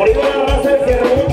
Por una raza encerró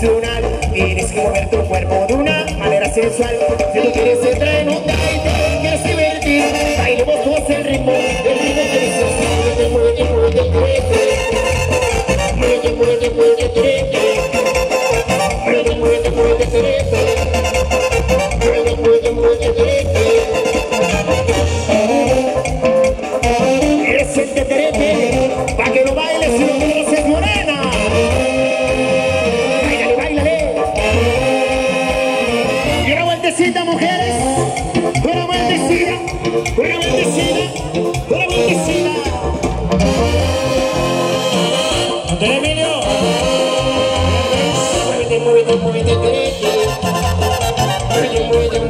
sensacional Tienes que mover tu cuerpo de una manera sensual Si tú quieres entrar en un baile, quieres divertir Bailemos todos el ritmo, el ritmo que es social Mueve, mueve, mueve, mueve Mueve, mueve, mueve muévete, muévete, muévete, muévete, muévete, muévete,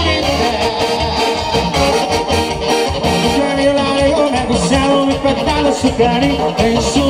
everybody ain't